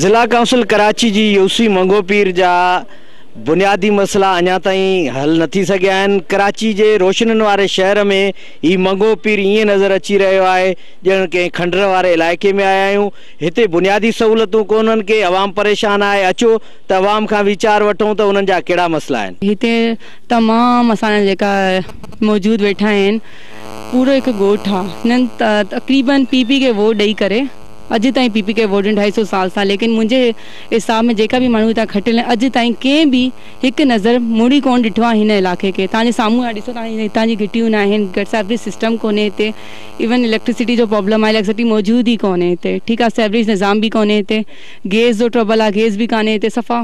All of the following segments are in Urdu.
ضلع ڪائنسل ڪراچي جي يوسي منگوپير جا بنيادي مسئلا اڃا تائين هل نه ٿي سگهيا آهن. ڪراچي جي روشنن واري شهر ۾ هي منگوپير ائين نظر اچي رهيو آهي ڄڻ ڪنهن کنڊر واري علائقي ۾ آيا آهيون. هتي بنيادي سهوليتون ڪونهن ڪي عوام پريشان آهي. اچو ته عوام کان ويچار وٺون ته انهن جا ڪهڙا مسئلا آهن. هتي تمام جيڪا موجود ويٺا آهن پورو هڪ اڄ تائين پي پي کي ووٽ ڍائي سؤ سال سان ليڪن منهنجي حساب ۾ جيڪا به ماڻهو هتان کٽيل آهن اڄ تائين ڪنهن به هڪ نظر مڙي ڪونه ڏٺو آهي هن علائقي کي. توهان جي سامهون آهي ڏسو توهان هتان جي گٽيون نه آهن گٽ سيوريج سسٽم ڪونهي هتي. ايون اليڪٽرسٽي جو پرابلم آهي اليڪٽرسٽي موجود ئي ڪونهي هتي. ٺيڪ آهي سيوريج نظام به ڪونهي هتي. گيس جو ٽربل آهي گيس به ڪانهي هتي صفا.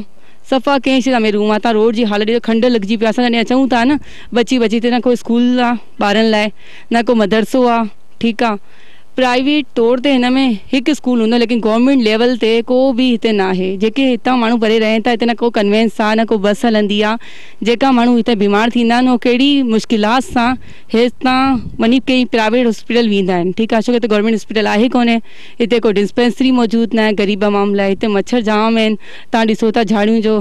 صفا ڪنهن شيءِ ۾ روم آهي توهان روڊ جي حالت ڏسو کنڊ لڳجي پيو اسان جڏهن اچون ٿا نه بچي بچي هتي نه ڪوئي اسڪول آهي ٻارن لاءِ نه ڪو مدرسو آهي ٺيڪ آهي پرائیویٹ طور تمے ایک اسکول ہوں لیکن گورمینٹ لیول کو کوئی بھی نا ہے جی اتنا موے رہا کو کنوینس آ نہ کو بس ہلدی آ جا موت بیمار تھی وہ کہیں مشکلات سے استاں وی کئی پرائیویٹ ہاسپیٹل بھی ان کو گورمینٹ ہاسپیٹل ہے کون اتنے کوئی ڈسپینسری موجود نہ مچھر جام تاکہ ڈسو تھا جھاڑوں جو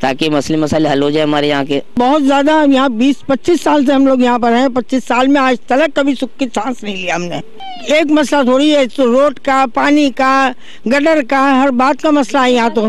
تاکہ مسئلے مسئلے حل ہو جائے ہمارے یہاں کے۔ بہت زیادہ ہم یہاں بیس پچیس سال سے ہم لوگ یہاں پر ہیں۔ پچیس سال میں آج تک کبھی سکھ کی سانس نہیں لیا ہم نے۔ ایک مسئلہ تھوڑی ہے تو روڈ کا پانی کا گٹر کا ہر بات کا مسئلہ ہے یہاں تو۔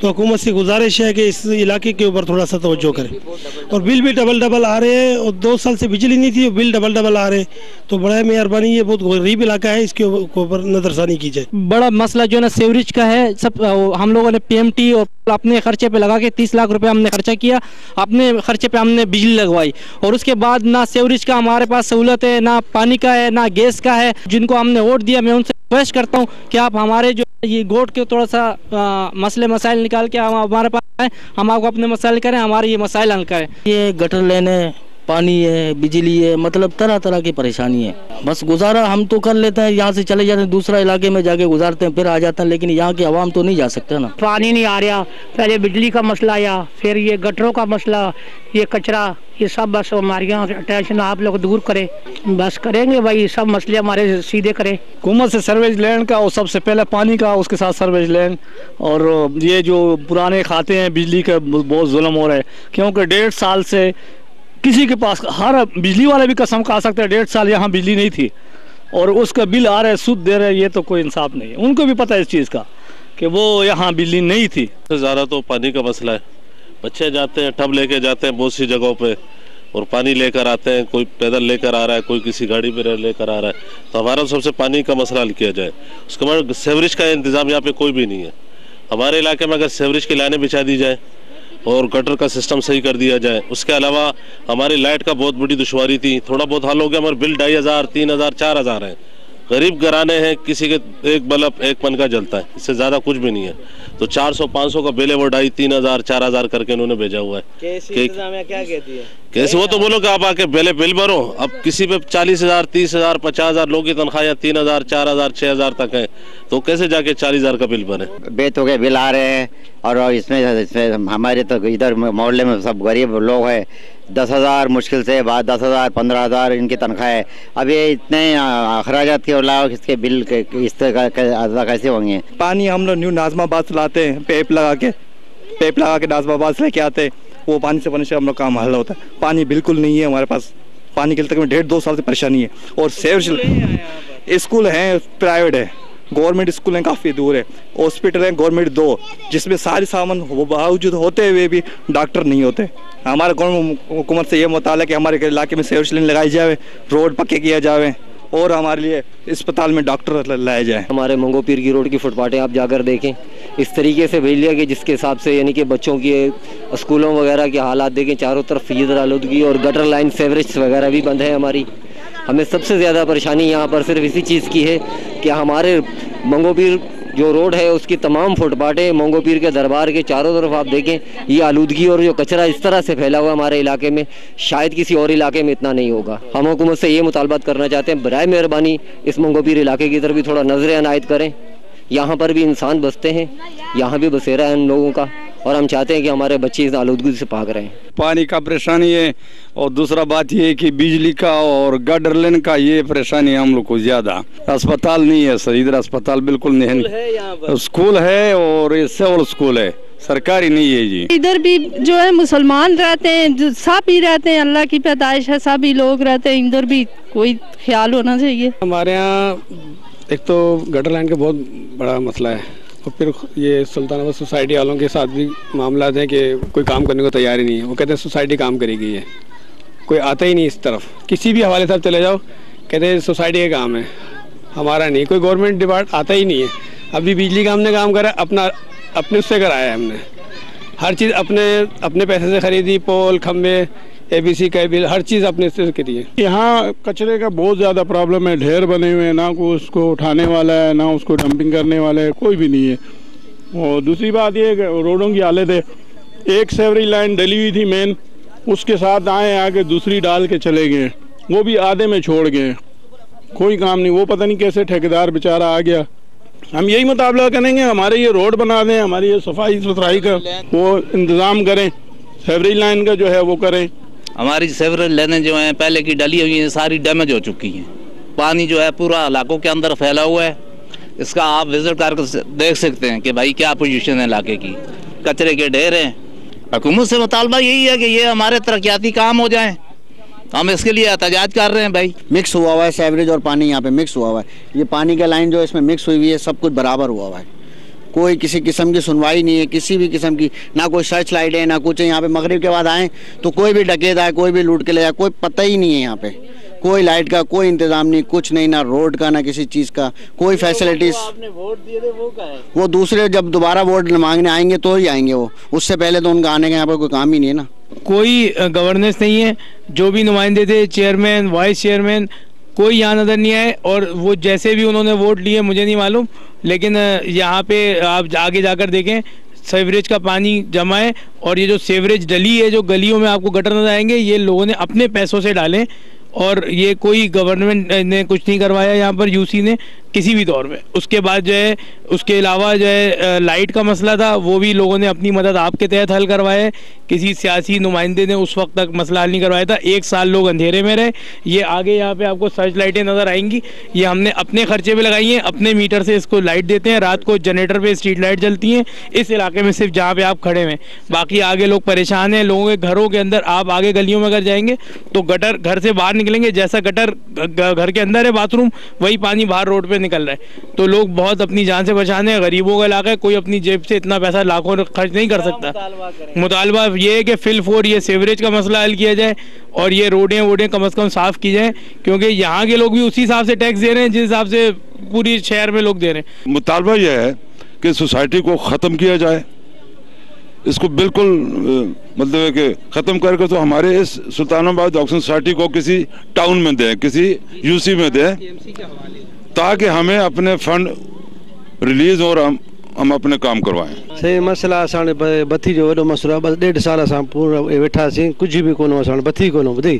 تو حکومت سے گزارش ہے کہ اس علاقے کے اوپر تھوڑا سا توجہ کرے۔ اور بل بھی ڈبل ڈبل آ رہے ہیں اور دو سال سے بجلی نہیں تھی اور بل ڈبل ڈبل آ رہے ہیں۔ تو بڑا مہربانی یہ بہت غریب علاقہ ہے اس کے اوپر نظر ثانی کی جائے۔ بڑا مسئلہ جو ہے نا سیوریج کا ہے۔ سب ہم لوگوں نے پی ایم ٹی اور اپنے خرچے پہ لگا کے تیس لاکھ روپے ہم نے خرچہ کیا۔ اپنے خرچے پہ ہم نے بجلی لگوائی۔ اور اس کے بعد نہ سیوریج لیوریج کا ہمارے پاس سہولت ہے، نہ پانی کا ہے، نہ گیس کا ہے۔ جن کو ہم نے ووٹ دیا، میں ان سے ریکویسٹ کرتا ہوں کہ آپ ہمارے جو یہ گوٹ کے تھوڑا سا مسئلے مسائل نکال کے ہمارے پاس آئیں۔ ہم آپ کو اپنے مسائل کریں، ہمارے یہ مسائل حل کریں۔ یہ گٹر لینے پانی ہے بجلی ہے مطلب طرح طرح کی پریشانی ہے۔ بس گزارا ہم تو کر لیتے ہیں یہاں سے چلے جاتے ہیں دوسرا علاقے میں جا کے گزارتے ہیں پھر آ جاتے ہیں لیکن یہاں کے عوام تو نہیں جا سکتے نا۔ پانی نہیں آ رہا پہلے بجلی کا مسئلہ آیا پھر یہ گٹروں کا مسئلہ یہ کچرا یہ سب بس ہماری یہاں ٹینشن آپ لوگ دور کرے بس کریں گے بھائی سب مسئلے ہمارے سیدھے کرے حکومت سے سرویج لینڈ کا اور سب سے پہلے پانی کا اس کے ساتھ سرویج لینڈ اور یہ جو پرانے کھاتے ہیں بجلی کا بہت ظلم ہو رہا ہے۔ کیونکہ ڈیڑھ سال سے کسی کے پاس ہر بجلی والے بھی قسم کھا سکتے ہیں، ڈیڑھ سال یہاں بجلی نہیں تھی۔ اور اس کا بل آ رہا ہے، سود دے رہے یہ تو کوئی انصاف نہیں ہے۔ ان کو بھی پتہ ہے اس چیز کا کہ وہ یہاں بجلی نہیں تھی۔ زیادہ تو پانی کا مسئلہ ہے۔ بچے جاتے ہیں، ٹب لے کے جاتے ہیں بہت سی جگہوں پہ اور پانی لے کر آتے ہیں۔ کوئی پیدل لے کر آ رہا ہے، کوئی کسی گاڑی پہ لے کر آ رہا ہے۔ تو ہمارا سب سے پانی کا مسئلہ حل کیا جائے۔ اس کے بعد سیوریج کا انتظام یہاں پہ کوئی بھی نہیں ہے۔ ہمارے علاقے میں اگر سیوریج کی لائنیں بچھا دی جائیں اور گٹر کا سسٹم صحیح کر دیا جائے۔ اس کے علاوہ ہماری لائٹ کا بہت بڑی دشواری تھی۔ تھوڑا بہت حل ہو گیا ہمارے بل ڈھائی ہزار تین ہزار چار ہزار ہیں۔ غریب گھرانے ہیں کسی کے ایک بلب ایک پن کا جلتا ہے۔ اس سے زیادہ کچھ بھی نہیں ہے۔ تو چار سو پانچ سو کا بل ہے وہ ڈھائی تین ہزار چار ہزار کر کے انہوں نے بھیجا ہوا ہے۔ کیا کہتی ہے؟ کیسے وہ تو بولو کہ آپ آ کے پہلے بل بھرو اب کسی پہ چالیس ہزار تیس ہزار پچاس ہزار لوگوں کی تنخواہیں تین ہزار چار ہزار چھ ہزار تک ہیں تو کیسے جا کے چالیس ہزار کا بل بھرے بے تو کے بل آ رہے ہیں اور اس میں اس میں ہمارے تو ادھر محلے میں سب غریب لوگ ہیں۔ دس ہزار مشکل سے بعد دس ہزار پندرہ ہزار ان کی تنخواہ ہے۔ اب یہ اتنے اخراجات کے علاوہ اس کے بل اس طرح کیسے ہوں گے؟ پانی ہم لوگ نیو نازم آباد سے لاتے ہیں پیپ لگا کے پیپ لگا کے نازم آباد سے لے کے آتے ہیں۔ وہ پانی سے پانی سے ہم لوگ کام حل ہوتا ہے۔ پانی بالکل نہیں ہے ہمارے پاس۔ پانی کے لیے میں ڈیڑھ دو سال سے پریشانی ہے۔ اور سیور اسکول ہیں پرائیویٹ ہے گورنمنٹ اسکول ہیں، کافی دور ہے ہاسپٹل ہیں گورنمنٹ دو۔ جس میں سارے سامان باوجود ہوتے ہوئے بھی ڈاکٹر نہیں ہوتے۔ ہمارے گورنمنٹ حکومت سے یہ مطالعہ کہ ہمارے علاقے میں سیور لائن لگائی جاوے روڈ پکے کیا جاوے۔ اور ہمارے لیے اسپتال میں ڈاکٹر لائے جائیں۔ ہمارے منگو پیر کی روڈ کی فٹ پاتیں آپ جا کر دیکھیں۔ اس طریقے سے بھیج لیا کہ جس کے حساب سے یعنی کہ بچوں کی اسکولوں وغیرہ کے حالات دیکھیں، چاروں طرف فیضر آلودگی اور گٹر لائن سیوریج وغیرہ بھی بند ہے ہماری۔ ہمیں سب سے زیادہ پریشانی یہاں پر صرف اسی چیز کی ہے کہ ہمارے منگو پیر جو روڈ ہے، اس کی تمام فٹ پاٹیں مونگو پیر کے دربار کے چاروں طرف آپ دیکھیں، یہ آلودگی اور جو کچرا اس طرح سے پھیلا ہوا ہمارے علاقے میں، شاید کسی اور علاقے میں اتنا نہیں ہوگا۔ ہم حکومت سے یہ مطالبات کرنا چاہتے ہیں، برائے مہربانی اس مونگو پیر علاقے کی طرف بھی تھوڑا نظر عنایت کریں۔ یہاں پر بھی انسان بستے ہیں، یہاں بھی بسیرا ہے ان لوگوں کا۔ اور ہم چاہتے ہیں کہ ہمارے بچے اس آلودگی سے پاک رہیں۔ پانی کا پریشانی ہے اور دوسرا بات یہ ہے کہ بجلی کا اور گڈر لین کا یہ پریشانی ہے ہم لوگ کو زیادہ۔ اسپتال نہیں ہے سر ادھر اسپتال بالکل نہیں ہے۔ اسکول ہے اور سول اسکول ہے۔ سرکاری نہیں ہے جی۔ ادھر بھی جو ہے مسلمان رہتے ہیں سب ہی رہتے ہیں اللہ کی پیدائش ہے سب ہی لوگ رہتے ہیں۔ ادھر بھی کوئی خیال ہونا چاہیے۔ ہمارے یہاں ایک تو گٹر لائن کا بہت بڑا مسئلہ ہے۔ اور پھر یہ سلطان آباد سوسائٹی والوں کے ساتھ بھی معاملات ہیں کہ کوئی کام کرنے کو تیار ہی نہیں ہے۔ وہ کہتے ہیں سوسائٹی کام کرے گی یہ۔ کوئی آتا ہی نہیں اس طرف۔ کسی بھی حوالے سے چلے جاؤ، کہتے ہیں سوسائٹی کا کام ہے۔ ہمارا نہیں، کوئی گورنمنٹ ڈپارٹ آتا ہی نہیں ہے۔ ابھی بجلی کا ہم نے کام کرا، اپنا، اپنے اس سے کرایا ہے ہم نے۔ ہر چیز اپنے اپنے پیسے سے خریدی، پول، کھمبے، اے بی سی کا بل ہر چیز اپنے سے کری ہے یہاں کچرے کا بہت زیادہ پرابلم ہے، ڈھیر بنے ہوئے ہیں، نہ کوئی اس کو اٹھانے والا ہے، نہ اس کو ڈمپنگ کرنے والا ہے، کوئی بھی نہیں ہے۔ اور دوسری بات یہ کہ روڈوں کی حالت ہے، ایک سیوری لائن ڈلی ہوئی تھی مین، اس کے ساتھ آئے، آ کے دوسری ڈال کے چلے گئے۔ وہ بھی آدھے میں چھوڑ گئے۔ کوئی کام نہیں، وہ پتہ نہیں کیسے ٹھیکیدار بیچارہ آ گیا۔ ہم یہی مطابلہ کریں گے، ہمارے یہ روڈ بنا دیں، ہماری یہ صفائی ستھرائی کا، وہ انتظام کریں سیوری لائن کا جو ہے وہ کریں۔ ہماری سیوریج لائنیں جو ہیں، پہلے کی ڈلی ہوئی ہیں، ساری ڈیمیج ہو چکی ہیں۔ پانی جو ہے، پورا علاقوں کے اندر پھیلا ہوا ہے۔ اس کا آپ وزٹ کر کے دیکھ سکتے ہیں کہ بھائی کیا پوزیشن ہے علاقے کی۔ کچرے کے ڈھیر ہیں۔ حکومت سے مطالبہ یہی ہے کہ یہ ہمارے ترقیاتی کام ہو جائیں۔ ہم اس کے لیے احتجاج کر رہے ہیں بھائی۔ مکس ہوا ہوا ہے سیوریج اور پانی یہاں پہ مکس ہوا ہوا ہے۔ یہ پانی کا لائن جو اس میں مکس ہوئی ہوئی ہے سب کچھ برابر ہوا ہوا ہے۔ کوئی کسی قسم کی سنوائی نہیں ہے کسی بھی قسم کی نہ کوئی سرچ لائٹ ہے نہ کچھ ہے۔ یہاں پہ مغرب کے بعد آئیں تو کوئی بھی ڈکیت آئے کوئی بھی لوٹ کے لے جائے کوئی پتہ ہی نہیں ہے یہاں پہ۔ کوئی لائٹ کا کوئی انتظام نہیں کچھ نہیں نہ روڈ کا نہ کسی چیز کا۔ کوئی فیسلٹیز وہ دوسرے جب دوبارہ ووٹ مانگنے آئیں گے تو ہی آئیں گے وہ۔ اس سے پہلے تو ان کا آنے کا یہاں پہ کوئی کام ہی نہیں ہے نا۔ کوئی گورننس نہیں ہے جو بھی نمائندے تھے چیئرمین وائس چیئرمین کوئی یہاں نظر نہیں آئے اور وہ جیسے بھی انہوں نے ووٹ لیے، مجھے نہیں معلوم، لیکن یہاں پہ آپ آگے جا کر دیکھیں سیوریج کا پانی جمع ہے اور یہ جو سیوریج ڈلی ہے، جو گلیوں میں آپ کو گٹر نظر آئیں گے، یہ لوگوں نے اپنے پیسوں سے ڈالیں اور یہ کوئی گورنمنٹ نے کچھ نہیں کروایا یہاں پر یو سی نے کسی بھی دور میں۔ اس کے بعد جو ہے، اس کے علاوہ جو ہے لائٹ کا مسئلہ تھا، وہ بھی لوگوں نے اپنی مدد آپ کے تحت حل کروایا ہے کسی سیاسی نمائندے نے اس وقت تک مسئلہ حل نہیں کروایا تھا۔ ایک سال لوگ اندھیرے میں رہے۔ یہ آگے یہاں پہ آپ کو سرچ لائٹیں نظر آئیں گی۔ یہ ہم نے اپنے خرچے پہ لگائی ہیں۔ اپنے میٹر سے اس کو لائٹ دیتے ہیں۔ رات کو جنریٹر پہ اسٹریٹ لائٹ جلتی ہیں۔ اس علاقے میں صرف جہاں پہ آپ کھڑے ہوئے ہیں۔ باقی آگے لوگ پریشان ہیں۔ لوگوں کے گھروں کے اندر آپ آگے گلیوں میں اگر جائیں گے تو گٹر گھر سے باہر نکلیں گے جیسا گٹر گھر کے اندر ہے باتھ روم وہی پانی باہر روڈ پہ نکل رہا ہے۔ تو لوگ بہت اپنی جان سے بچانے ہیں غریبوں کا علاقہ ہے کوئی اپنی جیب سے اتنا پیسہ لاکھوں خرچ نہیں کر سکتا۔ مطالبہ یہ ہے کہ فل فور یہ سیوریج کا مسئلہ حل کیا جائے اور یہ روڈیں ووڈیں کم از کم صاف کی جائیں کیونکہ یہاں کے لوگ بھی اسی حساب سے ٹیکس دے رہے ہیں جس حساب سے پوری شہر میں لوگ دے رہے ہیں۔ مطالبہ یہ ہے کہ سوسائٹی کو ختم کیا جائے۔ اس کو بالکل مطلب ہے کہ ختم کر کے تو ہمارے اس سلطان آباد آکسیجن سوسائٹی کو کسی ٹاؤن میں دیں کسی یو سی میں دیں تاکہ ہمیں اپنے فنڈ ریلیز اور هم اپني ڪام ڪروائين. صحيح مسلا اسان بٿي جو وڏو مسئلو آهي بس ڏيڍ سال اسان پورو ويٺاسين ڪجهه به ڪونهو اسان بٿي ڪونهو ٻڌي؟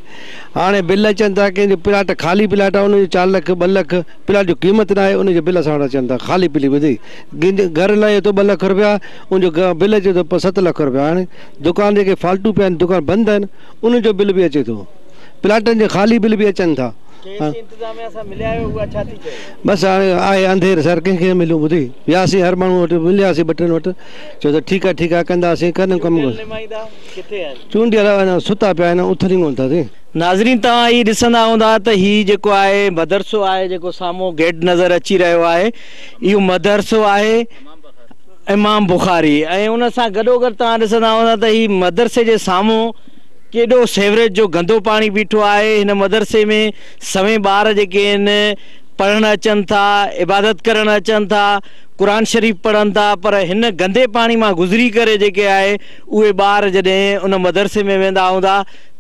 هاڻي بل اچن ٿا ڪنهن جو پلاٽ خالي پلاٽ آهي ان جو چار لک ٻه لک پلاٽ جو قيمت نه آهي ان جو بل اسان وٽ اچن ٿا خالي پلي ٻڌي؟ گهر لاءِ ٿو ٻه لک رپيا ان جو بل اچي ٿو ست لک رپيا هاڻي دڪان جيڪي فالتو پيا آهن دڪان بند آهن ان جو بل به اچي ٿو. پلاٽن جي خالي بل به اچن ٿا بس هاڻي آهي انڌير سر ڪنهن کي مليو ٻڌي وياسين هر ماڻهو وٽ ملياسين ٻه ٽن وٽ. چيو ته ٺيڪ آهي ٺيڪ آهي ڪنداسين ڪن ڪم چونڊي وارا ستا پيا آهن اٿري ڪونه ٿا ٿئي ناظرين توهان هي ڏسندا هوندا ته هيءُ جيڪو آهي مدرسو آهي جيڪو سامهون گيٽ نظر اچي رهيو آهي اهو مدرسو آهي امام بکاري. ۽ ان سان گڏوگڏ توهان ڏسندا هوندا ته هيءُ مدرسي جي سامهون ڪيڏو سيوريج جو گندو پاڻي بيٺو آهي هن مدرسي ۾ سوين ٻار جيڪي آهن پڙهڻ اچن ٿا عبادت ڪرڻ اچن ٿا قر شريف پڙهن ٿا پر هن گندي پاڻي مان گذري ڪري جيڪي آهي اهي ٻار جڏهن ان مدرسي ۾ ويندا هوندا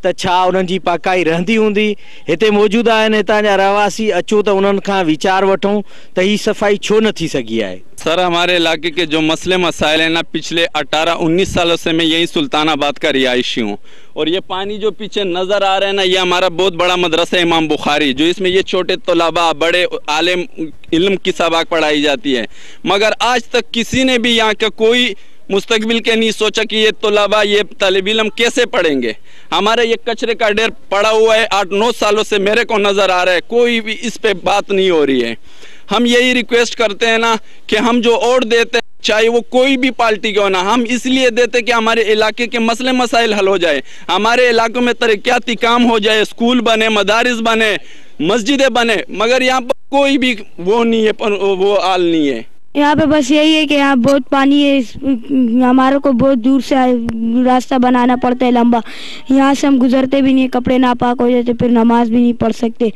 ته ڇا انهن جي پاڪائي رهندي هوندي؟ هتي موجود آهن هتان جا رهواسي اچو ته انهن کان ويچار وٺون ته هيءَ صفائي ڇو نه ٿي سگهي آهي سر، ہمارے علاقے کے جو مسئلے مسائل ہیں نا، پچھلے اٹھارہ، انیس سالوں سے میں یہی سلطان آباد کا رہائشی ہوں۔ اور یہ پانی جو پیچھے نظر آ رہا ہے نا، یہ ہمارا بہت بڑا مدرسہ امام بخاری، جو اس میں یہ چھوٹے طلباء، بڑے عالم علم کی سباق پڑھائی جاتی ہے۔ مگر آج تک کسی نے بھی یہاں کا کوئی مستقبل کے نہیں سوچا کہ یہ طلباء، یہ طالب علم کیسے پڑھیں گے۔ ہمارا یہ کچرے کا ڈیر پڑا ہوا ہے۔ آٹھ، نو سالوں سے میرے کو نظر آ رہا ہے، کوئی بھی اس پہ بات نہیں ہو رہی ہے۔ ہم یہی ریکویسٹ کرتے ہیں نا کہ ہم جو ووٹ دیتے ہیں، چاہے وہ کوئی بھی پارٹی کے ہونا ہم اس لیے دیتے کہ ہمارے علاقے کے مسئلے مسائل حل ہو جائے۔ ہمارے علاقوں میں ترقیاتی کام ہو جائے اسکول بنے، مدارس بنے، مسجدیں بنے، مگر یہاں پر کوئی بھی وہ نہیں ہے وہ آل نہیں ہے۔ یہاں پہ بس یہی ہے کہ یہاں بہت پانی ہے ہمارے کو بہت دور سے راستہ بنانا پڑتا ہے لمبا۔ یہاں سے ہم گزرتے بھی نہیں، کپڑے ناپاک ہو جاتے، پھر نماز بھی نہیں پڑھ سکتے۔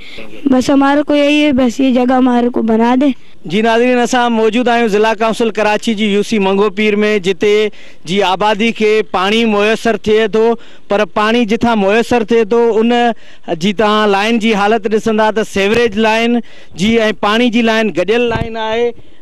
بس ہمارے کو یہی ہے، بس یہ جگہ ہمارے کو بنا دے جی ناظرین، اساں موجود آئیں ضلع کاؤنسل کراچی جی یو سی منگو پیر میں، جتے جی آبادی کے پانی میسر تھے تو، پر پانی جتھا میسر تھے تو، ان جی تہاں لائن جی حالت ڈسندا تو سیوریج لائن جی پانی جی لائن، گڈیل لائن آئے۔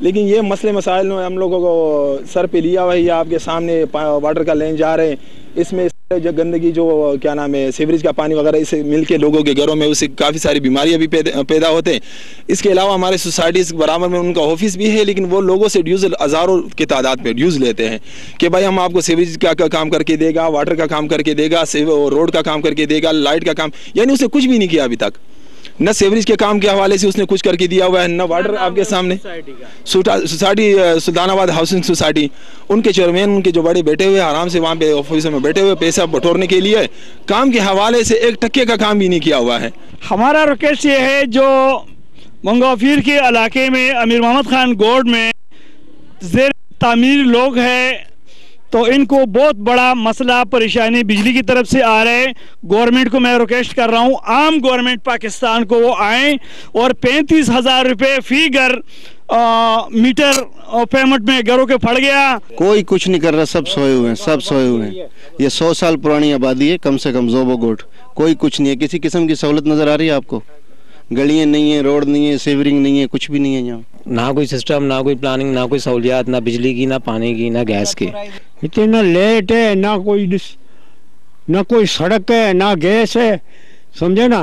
لیکن یہ مسئلے مسائل میں ہم لوگوں کو سر پہ لیا ہوا ہے آپ کے سامنے واٹر کا لین جا رہے ہیں اس میں جو گندگی جو، کیا نام ہے، سیوریج کا پانی وغیرہ اسے مل کے لوگوں کے گھروں میں اس سے کافی ساری بیماریاں بھی پیدا ہوتے ہیں۔ اس کے علاوہ ہمارے سوسائٹیز برابر میں ان کا آفس بھی ہے، لیکن وہ لوگوں سے ڈیوز ہزاروں کی تعداد پہ ڈیوز لیتے ہیں کہ بھائی ہم آپ کو سیوریج کا کام کر کے دے گا، واٹر کا کام کر کے دے گا روڈ کا کام کر کے دے گا، لائٹ کا کام یعنی اسے کچھ بھی نہیں کیا ابھی تک۔ نہ سیوریج کے کام کے حوالے سے اس نے کچھ کر کے دیا ہوا ہے نہ وارڈر آپ کے سامنے سوسائٹی سلطان آباد ہاؤسنگ سوسائٹی۔ ان کے چیئرمین ان کے جو بڑے بیٹھے ہوئے آرام سے وہاں پہ آفیسوں میں بیٹھے ہوئے پیسہ بٹورنے کے لیے کام کے حوالے سے ایک ٹکے کا کام بھی نہیں کیا ہوا ہے۔ ہمارا ریکویسٹ یہ ہے جو منگوفیر کے علاقے میں امیر محمد خان گوڈ میں زیر تعمیر لوگ ہیں تو ان کو بہت بڑا مسئلہ، پریشانی بجلی کی طرف سے آ رہے گورنمنٹ کو میں ریکویسٹ کر رہا ہوں، عام گورنمنٹ پاکستان کو وہ آئیں اور پینتیس ہزار روپے فی گھر میٹر پیمنٹ میں گھروں کے پھڑ گیا۔ کوئی کچھ نہیں کر رہا، سب سوئے ہوئے ہیں، سب سوئے ہوئے ہیں۔ یہ سو سال پرانی آبادی ہے، کم سے کم زوبو گوٹ۔ کوئی کچھ نہیں ہے، کسی قسم کی سہولت نظر آ رہی ہے آپ کو؟ گلیاں نہیں ہیں روڈ نہیں ہیں سیورنگ نہیں ہیں کچھ بھی نہیں ہیں یہاں نہ کوئی سسٹم نہ کوئی پلاننگ نہ کوئی سہولیات نہ بجلی کی نہ پانی کی نہ گیس کی۔ اتنا لیٹ ہے نہ کوئی نہ کوئی سڑک ہے نہ گیس ہے سمجھے نا؟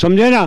سمجھے نا؟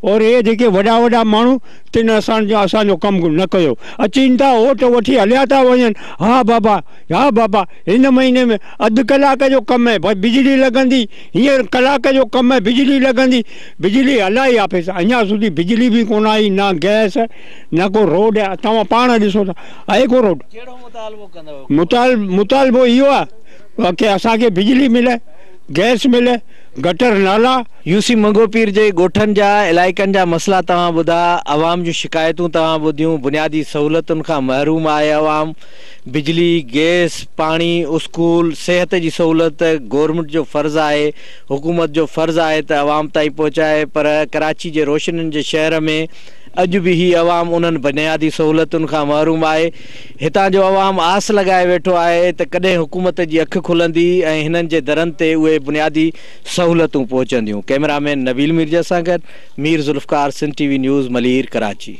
اور اهي جيڪي وڏا وڏا ماڻهو تن اسان جو اسان جو ڪم نه ڪيو. اچن ٿا ووٽ وٺي هليا ٿا وڃن. ها بابا ها بابا هن مهيني ۾ اڌ ڪلاڪ جو ڪم آهي ڀئي بجلي لڳندي هينئر ڪلاڪ جو ڪم آهي بجلي لڳندي. بجلي هلائي آهي پئسا اڃا સુધી بجلي به ڪونه آئي نه گيس نه ڪو روڊ آهي. توهان پاڻ ڏسو ٿا آهي ڪو روڊ؟ متال مطالبو اهو آهي ڪه اسان کي بجلي ملي گيس ملي گٽر نالا يوسي منگوپير جي ڳوٺن جا علائقن جا مسئلا توهان ٻڌا آوام جون شڪايتون توهان ٻڌيون بنيادي سهوليتن کان محروم آهي آوام بجلي گيس پاڻي اسڪول صحت جي سهوليت گورنمينٽ جو فرض آهي حڪومت جو فرض آهي ته آوام تائين پهچائي پر ڪراچي جي روشنن جي شهر ۾ اڄ به هي عوام انهن بنيادي سهوليتن کان محروم آهي. هتان جو عوام آس لڳائي ويٺو آهي ته ڪڏهن حڪومت جي اک کلندي ۽ هنن جي درن تي اهي بنيادي سهوليتون پهچنديون. ڪيمرامين نبيل مرجا سان گڏ مير زلفڪار سنڌ ٽي وي نيوز ملير ڪراچي